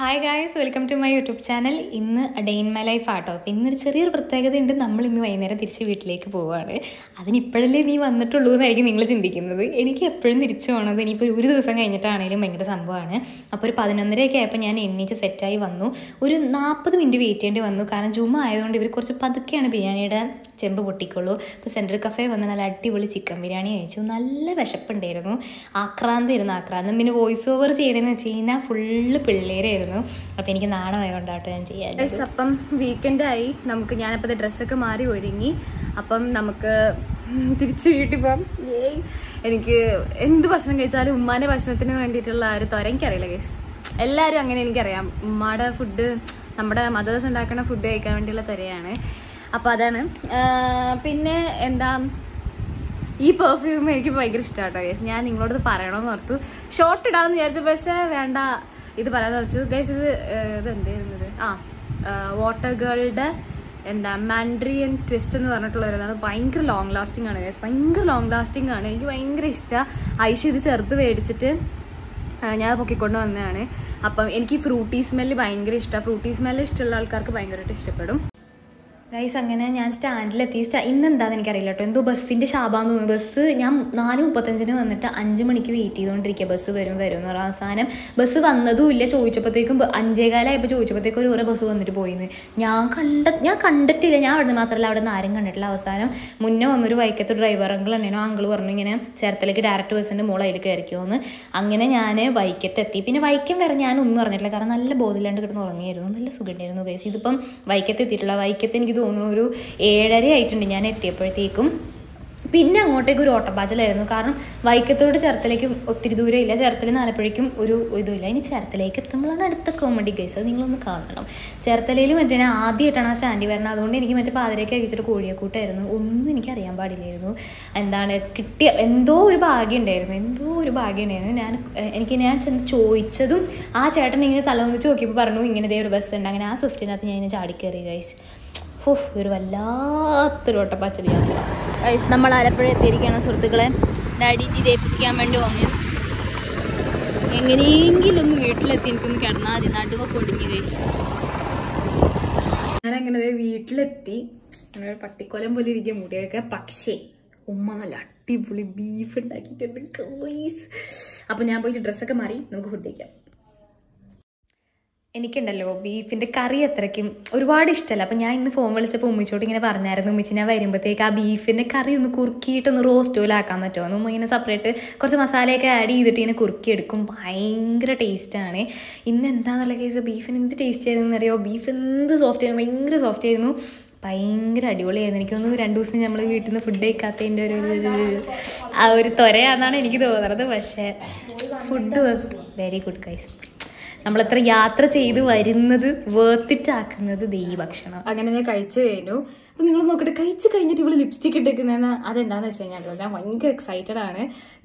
Hi guys welcome to my YouTube channel ഇന്ന് day in my life ആട്ടോ. അപ്പോൾ ഇന്നൊരു ചെറിയൊരു പ്രത്യേകതയുണ്ട്. നമ്മൾ ഇന്ന് വൈകുന്നേരം തിരിച്ച് വീട്ടിലേക്ക് പോവുകയാണ് അതിന് ഇപ്പോഴല്ലേ നീ വന്നിട്ടുള്ളൂ എന്നായിരിക്കും നിങ്ങൾ ചിന്തിക്കുന്നത്. എനിക്ക് എപ്പോഴും തിരിച്ചു പോകണത് ഇനിയിപ്പോൾ ഒരു ദിവസം കഴിഞ്ഞിട്ടാണെങ്കിലും ഭയങ്കര സംഭവമാണ്. അപ്പോൾ ഒരു പതിനൊന്നരയൊക്കെ ആയപ്പോൾ ഞാൻ എണ്ണീച്ച് സെറ്റായി വന്നു. ഒരു നാൽപ്പത് മിനിറ്റ് വെയിറ്റ് ചെയ്യേണ്ടി വന്നു. കാരണം ജുമ ആയതുകൊണ്ട് ഇവർ കുറച്ച് പതുക്കെയാണ് ബിരിയാണിയുടെ ചെമ്പ് പൊട്ടിക്കുള്ളൂ. ഇപ്പോൾ സെൻട്രൽ കഫേ വന്ന് നല്ല അടിപൊളി ചിക്കൻ ബിരിയാണി കഴിച്ചു. നല്ല വിശപ്പുണ്ടായിരുന്നു. ആക്രാന്തായിരുന്നു ആക്രാന്തം. പിന്നെ വോയിസ് ഓവർ ചെയ്യണമെന്ന് വെച്ച് കഴിഞ്ഞാൽ ഫുള്ള് പിള്ളേരായിരുന്നു. അപ്പോൾ എനിക്ക് നാണമായതുകൊണ്ടാട്ടോ ഞാൻ ചെയ്യാൻ അപ്പം വീക്കെൻഡായി നമുക്ക് ഞാനപ്പോൾ ഡ്രസ്സൊക്കെ മാറി ഒരുങ്ങി. അപ്പം നമുക്ക് തിരിച്ച് വീട്ടിൽ പോകാം ഏയ് എനിക്ക് എന്ത് ഭക്ഷണം കഴിച്ചാലും ഉമ്മാന്റെ ഭക്ഷണത്തിന് വേണ്ടിയിട്ടുള്ള ഒരു ത്വര എനിക്കറിയില്ല കേസ് എല്ലാവരും അങ്ങനെ എനിക്കറിയാം. ഉമ്മാടെ ഫുഡ് നമ്മുടെ മദേഴ്സ് ഉണ്ടാക്കുന്ന ഫുഡ് കഴിക്കാൻ വേണ്ടിയുള്ള ത്വരയാണ്. അപ്പോൾ അതാണ്. പിന്നെ എന്താ ഈ പെർഫ്യൂം എനിക്ക് ഭയങ്കര ഇഷ്ടമാട്ടോ ഗൈസ് ഞാൻ നിങ്ങളോട് പറയണമെന്ന് ഓർത്തു. ഷോർട്ട് ഇടാമെന്ന് വിചാരിച്ചു പക്ഷേ വേണ്ട ഇത് പറയാൻ വെച്ചു ഗൈസ് ഇത് ഇത് എന്തായിരുന്നത് ആ വാട്ടർ ഗേളുടെ എന്താ മാൻഡ്രിയൻ ട്വിസ്റ്റ് എന്ന് പറഞ്ഞിട്ടുള്ള ഒരു ഭയങ്കര ലോങ് ലാസ്റ്റിംഗ് ആണ് ഗൈസ് ഭയങ്കര ലോങ് ലാസ്റ്റിംഗ് ആണ്. എനിക്ക് ഭയങ്കര ഇഷ്ടമാണ് ഐഷ ഇത് ചെറുത് മേടിച്ചിട്ട് ഞാൻ പൊക്കിക്കൊണ്ട് വന്നതാണ്. അപ്പം എനിക്ക് ഫ്രൂട്ടി സ്മെല്ല് ഭയങ്കര ഇഷ്ടമാണ് ഫ്രൂട്ടി സ്മെല്ല് ഇഷ്ടമുള്ള ആൾക്കാർക്ക് ഭയങ്കരമായിട്ട് ഇഷ്ടപ്പെടും. ഗൈസ് അങ്ങനെ ഞാൻ സ്റ്റാൻഡിലെത്തി. സ്റ്റാ ഇന്ന് എന്താണെന്ന് എനിക്കറിയില്ല കേട്ടോ എന്തോ ബസ്സിന്റെ ശാപാന്ന് തോന്നുന്നു ബസ് ഞാൻ നാല് മുപ്പത്തഞ്ചിന് വന്നിട്ട് അഞ്ച് മണിക്ക് വെയിറ്റ് ചെയ്തുകൊണ്ടിരിക്കുക ബസ് വരും വരും എന്ന് പറഞ്ഞ അവസാനം ബസ് വന്നതും ഇല്ല. ചോദിച്ചപ്പോഴത്തേക്കും അഞ്ചേകാലായപ്പോൾ ചോദിച്ചപ്പോഴത്തേക്കും ഒരു ഓരോ ബസ് വന്നിട്ട് പോയിന്ന്. ഞാൻ കണ്ട ഞാൻ കണ്ടിട്ടില്ല. ഞാൻ അവിടെ മാത്രമല്ല അവിടെ നിന്ന് ആരും കണ്ടിട്ടില്ല. അവസാനം മുന്നേ വന്നൊരു വൈക്കത്ത് ഡ്രൈവർ അങ്കിൾ ഉണ്ടേനോ അങ്കിൾ പറഞ്ഞു ഇങ്ങനെ ചേർത്തലേക്ക് ഡയറക്റ്റ് ബസ്സിന്റെ മോൾ അതിൽ കയറിക്കുമെന്ന് അങ്ങനെ ഞാൻ വൈക്കത്തെത്തി. പിന്നെ വൈക്കം വരെ ഞാൻ ഒന്നും അറിഞ്ഞിട്ടില്ല. കാരണം നല്ല ബോധമില്ലാണ്ട് കിടന്ന് ഉറങ്ങിയായിരുന്നു. നല്ല സുഖമുണ്ടായിരുന്നു ഗൈസ് ഇതിപ്പം വൈക്കത്ത് എത്തിയിട്ടുള്ള വൈക്കത്ത് എനിക്ക് തോന്നുന്നു ഒരു ഏഴര ആയിട്ടുണ്ട് ഞാൻ എത്തിയപ്പോഴത്തേക്കും. പിന്നെ അങ്ങോട്ടേക്ക് ഒരു ഓട്ടപ്പാച്ചിലായിരുന്നു. കാരണം വൈക്കത്തോട് ചേർത്തലേക്ക് ഒത്തിരി ദൂരം ഇല്ല ചേർത്തല നാലപ്പുഴയ്ക്കും ഒരു ഇതുമില്ല. ഇനി ചേർത്തലേക്ക് എത്തുമ്പോഴാണ് അടുത്ത കോമഡി കേസ് അത് നിങ്ങളൊന്ന് കാണണം. ചേർത്തലയിൽ മറ്റേ ആദ്യമായിട്ടാണ് ആ സ്റ്റാൻഡിൽ വരുന്നത്. അതുകൊണ്ട് എനിക്ക് മറ്റേ പാതിരയ്ക്ക് അയച്ചിട്ട് കോഴിയക്കൂട്ടായിരുന്നു. ഒന്നും എനിക്ക് അറിയാൻ പാടില്ലായിരുന്നു. എന്താണ് കിട്ടിയ എന്തോ ഒരു ഭാഗ്യം ഉണ്ടായിരുന്നു. എന്തോ ഒരു ഭാഗ്യം ഉണ്ടായിരുന്നു. ഞാൻ എനിക്ക് ഞാൻ ചെന്ന് ചോദിച്ചതും ആ ചേട്ടൻ ഇങ്ങനെ തലവന്നിച്ച് നോക്കിയപ്പോൾ പറഞ്ഞു ഇങ്ങനെ ഒരു ബസ് ഉണ്ട്. അങ്ങനെ ആ സ്വിഫ്റ്റിനകത്ത് ഞാൻ ഇങ്ങനെ ചാടിക്കയറി ഗൈസ് ഹുഫ് ഒരു വല്ലാത്തൊരു ഒട്ടപ്പാച്ചൽ യാത്ര. നമ്മൾ ആലപ്പുഴ എത്തിയിരിക്കുകയാണ് സുഹൃത്തുക്കളെ. ഡാഡിജി ദയിപ്പിക്കാൻ വേണ്ടി വന്നു. എങ്ങനെയെങ്കിലും ഒന്ന് വീട്ടിലെത്തി എനിക്കൊന്ന് കിടന്നാൽ മതി. നടുവൊക്കെ ഒടുങ്ങി കഴിച്ചു ഞാനങ്ങനെ ദേ വീട്ടിലെത്തി. പട്ടിക്കോലം പട്ടിക്കൊലം പോലെ ഇരിക്കുക മുടിയൊക്കെ പക്ഷേ ഉമ്മ നല്ല അടിപൊളി ബീഫ് ഉണ്ടാക്കിയിട്ടുണ്ട്. അപ്പൊ അപ്പം ഞാൻ പോയിട്ട് ഡ്രസ്സൊക്കെ മാറി നമുക്ക് ഫുഡ് കഴിക്കാം. എനിക്കുണ്ടല്ലോ ബീഫിന്റെ കറി അത്രയ്ക്കും ഒരുപാട് ഇഷ്ടമല്ല. അപ്പം ഞാൻ ഇന്ന് ഫോൺ വിളിച്ചപ്പോൾ ഉമ്മിച്ചോട്ട് ഇങ്ങനെ പറഞ്ഞായിരുന്നു ഉമ്മിച്ച് ഞാൻ വരുമ്പോഴത്തേക്ക് ആ ബീഫിന്റെ കറി ഒന്ന് കുറുക്കിയിട്ടൊന്ന് റോസ്റ്റ് പോലെ ആക്കാൻ പറ്റുമോ? എന്ന് ഉമ്മ ഇങ്ങനെ സെപ്പറേറ്റ് കുറച്ച് മസാലയൊക്കെ ആഡ് ചെയ്തിട്ട് ഇങ്ങനെ കുറുക്കിയെടുക്കും. ഭയങ്കര ടേസ്റ്റാണ് ഇന്ന് എന്താന്നുള്ള കേസ് ബീഫിന് എന്ത് ടേസ്റ്റ് ആയിരുന്നു അറിയോ ബീഫ് എന്ത് സോഫ്റ്റ് ആയിരുന്നു? ഭയങ്കര സോഫ്റ്റ് ആയിരുന്നു. ഭയങ്കര അടിപൊളിയായിരുന്നു. എനിക്കൊന്ന് രണ്ട് ദിവസം നമ്മൾ വീട്ടിൽ നിന്ന് ഫുഡ് കഴിക്കാത്തതിന്റെ ഒരു- ആ ഒരു ത്വരയാണെന്നാണ് എനിക്ക് തോന്നുന്നത്. പക്ഷേ food was very good guys നമ്മളെത്ര യാത്ര ചെയ്ത് വരുന്നത് വേർത്തിട്ടാക്കുന്നത് ദേ ഭക്ഷണം അങ്ങനെ ഞാൻ കഴിച്ചു കഴിഞ്ഞു. അപ്പം നിങ്ങൾ നോക്കട്ടെ കഴിച്ച് കഴിഞ്ഞിട്ട് ഇവിടെ ലിപ്സ്റ്റിക് ഇട്ടേക്കുന്നതെന്ന് അതെന്താണെന്ന് വെച്ച് കഴിഞ്ഞാൽ ഞാൻ ഭയങ്കര എക്സൈറ്റഡ് ആണ്.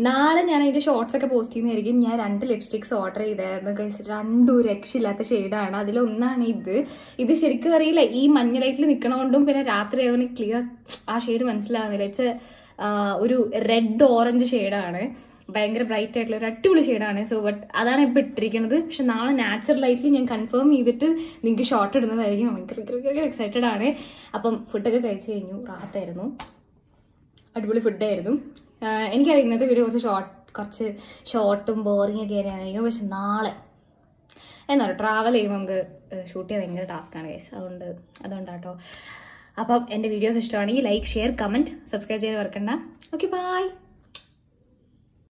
നാളെ ഞാൻ അതിന്റെ ഷോർട്സ് ഒക്കെ പോസ്റ്റ് ചെയ്യുന്നതായിരിക്കും ഞാൻ രണ്ട് ലിപ്സ്റ്റിക്സ് ഓർഡർ ചെയ്തായിരുന്നു കഴിച്ചിട്ട് രണ്ടും രക്ഷയില്ലാത്ത ഷെയ്ഡാണ് അതിലൊന്നാണ് ഇത്. ഇത് ശരിക്കും അറിയില്ല ഈ മഞ്ഞ ലൈറ്റിൽ നിൽക്കണോണ്ടും പിന്നെ രാത്രി ആയതുകൊണ്ട് ക്ലിയർ ആ ഷെയ്ഡ് മനസ്സിലാവുന്നില്ല. ഇറ്റ്സ് ഒരു റെഡ് ഓറഞ്ച് ഷെയ്ഡാണ് ഭയങ്കര ബ്രൈറ്റ് ആയിട്ടുള്ള ഒരു അടിപൊളി ഷെയ്ഡാണ് സോ ബട്ട് അതാണ് ഇപ്പോൾ ഇട്ടിരിക്കുന്നത്. പക്ഷെ നാളെ നാച്ചുറൽ ലൈറ്റിൽ ഞാൻ കൺഫേം ചെയ്തിട്ട് നിങ്ങൾക്ക് ഷോർട്ട് ഇടുന്നതായിരിക്കും. ഭയങ്കര എക്സൈറ്റഡ് ആണ്. അപ്പം ഫുഡൊക്കെ കഴിച്ചു കഴിഞ്ഞു. റാഹത്തായിരുന്നു അടിപൊളി ഫുഡായിരുന്നു എനിക്കറിയാം ഇന്നത്തെ വീഡിയോ കുറച്ച് ഷോർട്ട് കുറച്ച് ഷോർട്ടും ബോറിംഗ് ഒക്കെ ആയിരിക്കും. പക്ഷെ നാളെ എന്നാ ട്രാവൽ ചെയ്യുമ്പോൾ നമുക്ക് ഷൂട്ട് ചെയ്യാൻ ഭയങ്കര ടാസ്ക്കാണ് കേസ് അതുകൊണ്ട് അതുകൊണ്ടാട്ടോ. അപ്പം എന്റെ വീഡിയോസ് ഇഷ്ടമാണെങ്കിൽ ലൈക്ക് ഷെയർ കമന്റ് സബ്സ്ക്രൈബ് ചെയ്ത് വർക്കണ്ട ഓക്കെ ബൈ